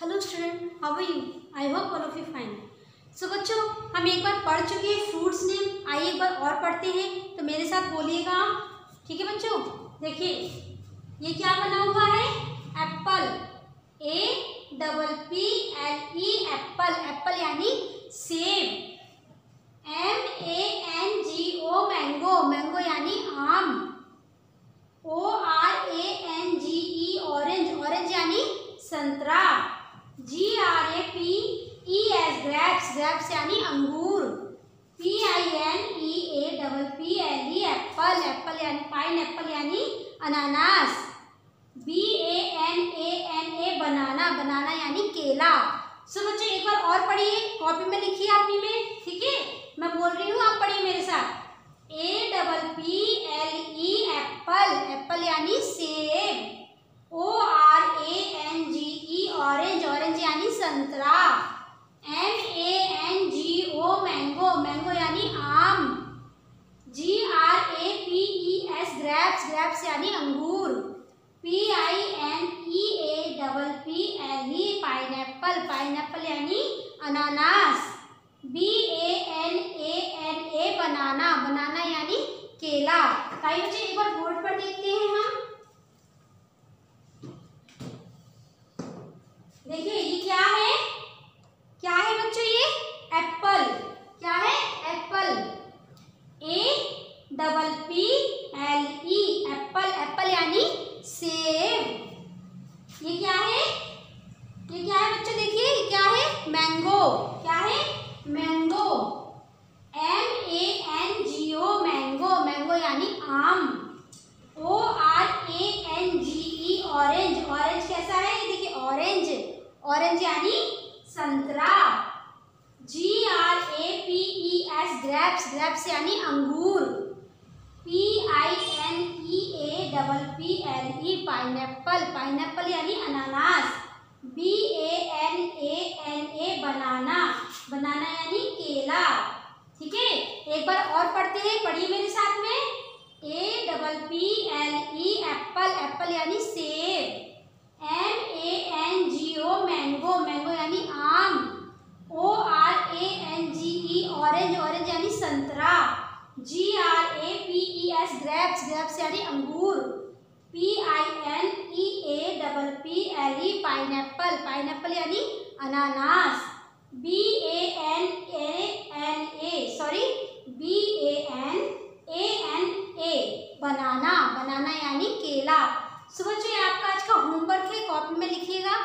Hello student how are you I hope all of you fine so बच्चों, हम एक बार पढ़ चुके हैं फ्रूट्स नेम आइए एक बार और पढ़ते हैं। तो मेरे साथ बोलिएगा ठीक है बच्चों? देखिए, ये क्या बना हुआ है? Apple A double P L E apple apple यानी सेब M A N G O mango mango यानी आम. O R A N G E orange orange यानी संतरा G R A P E S grapes यानी अंगूर। P I N E A double P L E apple apple यानी pineapple यानी अनानास। B A N A N A banana banana यानी केला। सो बच्चे, एक बार और पढ़िए कॉपी में लिखिए अपनी में, ठीक है? मैं बोल रही हूँ, आप पढ़िए मेरे साथ। A double P L E apple apple यानी सेब O R A N G E orange orange यानी संतरा M A N G O mango mango यानी आम G R A P E S grapes grapes यानी अंगूर। P I N E A double P L E pineapple pineapple यानी अनानास। B A N A N A banana banana यानी केला। कई बच्चे एक बार बोर्ड पर देखते हैं हम। देखिए, ये क्या है? क्या है बच्चों ये? एप्पल क्या है? Apple A double P L E apple apple यानी सेब। ये क्या है? ये क्या है बच्चों, देखिए, ये क्या है? मैंगो। क्या है? Mango. M A N G O mango. Mango यानी आम। O R A N G E orange orange कैसा है? ये देखिए ऑरेंज ऑरेंज यानी संतरा। G R A P E S grapes grapes यानी अंगूर। P I double P L E pineapple pineapple यानी अनानास. B A N A N A banana banana यानी केला. ठीक है? एक बार और पढ़ते हैं, पढ़िए मेरे साथ में. A double P L E apple apple यानी सेब. M A N G O mango mango यानी आम. O R A N G E orange orange यानी संतरा. G R A P E S grapes grapes यानी अंगूर. P I N E A double P L E pine pineapple pineapple यानी अनानास. B A N A N A sorry B A N A N A banana banana यानी केला. सुबह ये आपका आज का होमवर्क है. कॉपी में लिखिएगा.